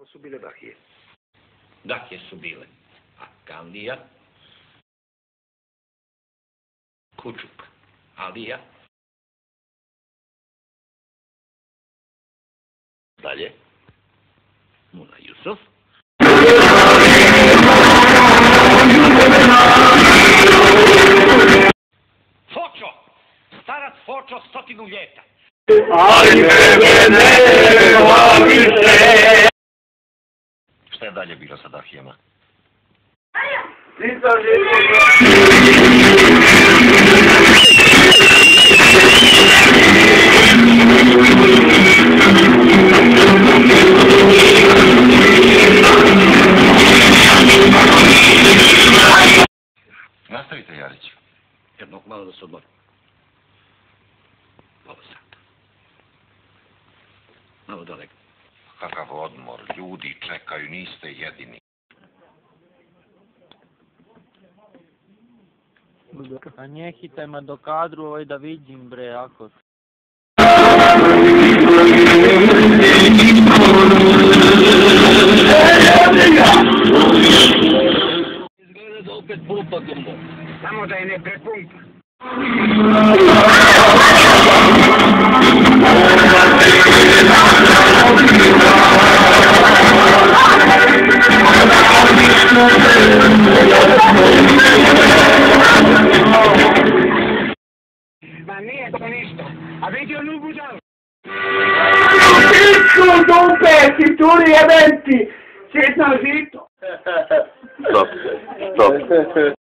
Ovo su bile bakije. Dakle su bile. A Kandija, Kučuk, Alija, dalje, Muna Jusuf, Fočo, starac Fočo stotinu ljeta. Ali tebe nema više. Je dalje bilo sa Dahijama? Nastavite, Jarić. Jednog malo da se odmori. Pola sata. Malo daleko. Kakav odmor, ljudi čekaju, niste jedini. A njehitaj me do kadru ovaj da vidim bre, ako Izgleda da opet pumpa gumbo. Samo da je ne prepumpa. Avete un ubusato? Zitto, Don Petti, tu li eventi! Sei stato zitto! Stop, stop.